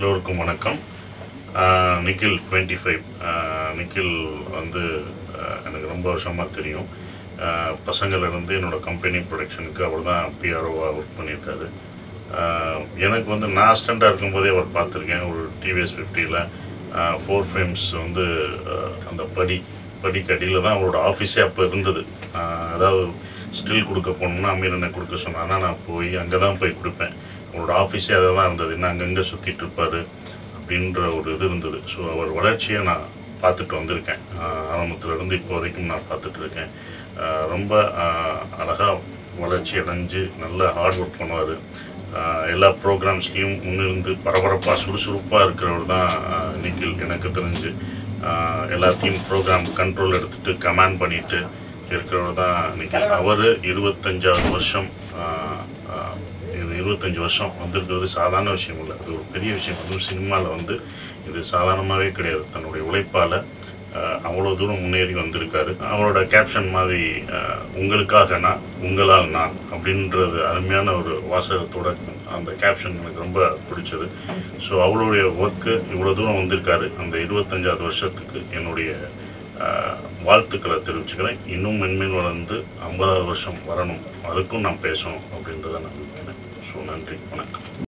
எல்லோருக்கும் வணக்கம். Nikhil twenty five. Nikhil வந்து எனக்கு ரொம்ப வருஷமாக தெரியும். ஆஹ் பசங்கள்லேருந்து என்னோடய கம்பெனி ப்ரொடக்ஷனுக்கு அவர் தான் பிஆர்ஓவாக ஒர்க் பண்ணியிருக்காரு. எனக்கு வந்து நான் ஸ்டண்டாக இருக்கும்போதே அவர் பார்த்துருக்கேன். ஒரு டிவிஎஸ் ஃபிஃப்டியில் ஃபோர் ஃப்ரேம்ஸ் வந்து அந்த படி படிக்கடியில் தான் அவரோட ஆஃபீஸே அப்போ இருந்தது. அதாவது ஸ்டில் கொடுக்க போனோம்னா அமீர் என்ன கொடுக்க சொன்னாங்கன்னா நான் போய் அங்கே தான் போய் கொடுப்பேன். அவரோட ஆஃபீஸே அதை தான் இருந்தது. என்ன அங்கங்கே சுற்றிட்டு இருப்பார் அப்படின்ற ஒரு இது இருந்தது. ஸோ அவர் வளர்ச்சியை நான் பார்த்துட்டு வந்திருக்கேன். ஆஹ் ஆரம்பத்துல இருந்து இப்போ வரைக்கும் நான் பார்த்துட்டு இருக்கேன். ரொம்ப அழகாக வளர்ச்சி அடைஞ்சு நல்ல ஹார்ட் ஒர்க் பண்ணுவார். எல்லா ப்ரோக்ராம்ஸ்லேயும் முன்னிருந்து பரபரப்பாக சுறுசுறுப்பாக இருக்கிறவர் தான் நிக்கில் எனக்கு தெரிஞ்சு எல்லாத்தையும் ப்ரோக்ராம் கண்ட்ரோல் எடுத்துட்டு கமாண்ட் பண்ணிட்டு இருக்கிறவர் தான் நிக்கில் அவர் இருபத்தஞ்சாவது வருஷம் இருபத்தஞ்சி வருஷம் வந்திருக்கிறது சாதாரண விஷயம் இல்லை. அது ஒரு பெரிய விஷயம். அதுவும் சினிமாவில் வந்து இது சாதாரணமாகவே கிடையாது. தன்னுடைய உழைப்பால் அவ்வளோ தூரம் முன்னேறி வந்திருக்காரு. அவரோட கேப்ஷன் மாதிரி உங்களுக்காக நான் உங்களால் நான் அப்படின்றது அருமையான ஒரு வாசகத்தோட அந்த கேப்ஷன் எனக்கு ரொம்ப பிடிச்சது. ஸோ அவருடைய ஒர்க்கு இவ்வளோ தூரம் வந்திருக்காரு. அந்த இருபத்தஞ்சாவது வருஷத்துக்கு என்னுடைய வாழ்த்துக்களை தெரிவிச்சுக்கிறேன். இன்னும் மென்மேல் வளர்ந்து ஐம்பதாவது வருஷம் வரணும். அதுக்கும் நான் பேசணும் அப்படின்றத நான் நினைக்கிறேன். ஸோ நன்றி. வணக்கம்.